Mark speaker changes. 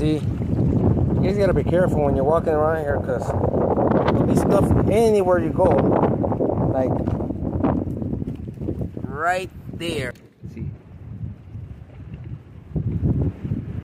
Speaker 1: See, you just gotta be careful when you're walking around here because there'll be stuff anywhere you go. Like right there. See,